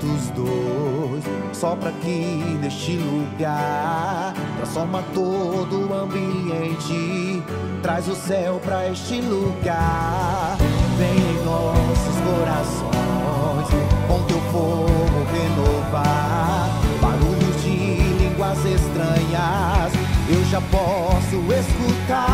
Atos 2. Sopra aqui neste lugar, transforma todo o ambiente, traz o céu pra este lugar. Vem em nossos corações, com teu fogo renovar. Barulhos de línguas estranhas, eu já posso escutar.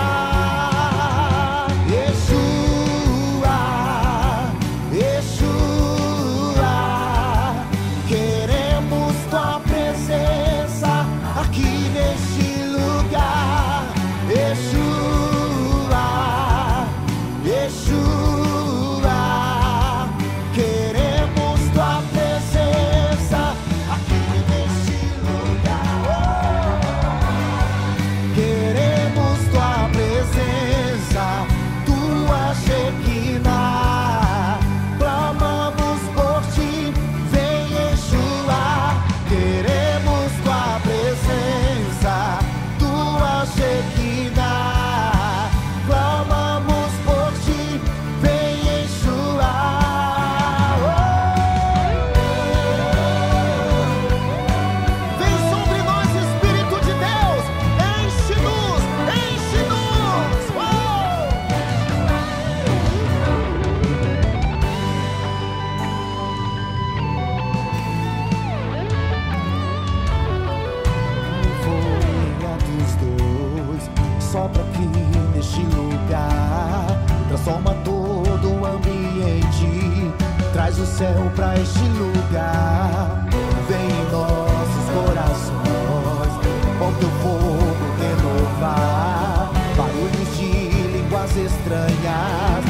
Traz o céu pra este lugar. Vem em nossos corações, com teu fogo renovar, barulhos de línguas estranhas,